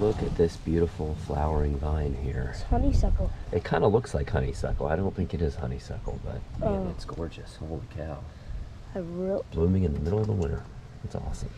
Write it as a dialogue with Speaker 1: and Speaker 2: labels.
Speaker 1: Look at this beautiful flowering vine here.
Speaker 2: It's honeysuckle.
Speaker 1: It kind of looks like honeysuckle. I don't think it is honeysuckle, but oh. man,
Speaker 2: Oh.
Speaker 1: it's gorgeous. Holy cow.
Speaker 2: I real
Speaker 1: Blooming in the middle of the winter. It's awesome.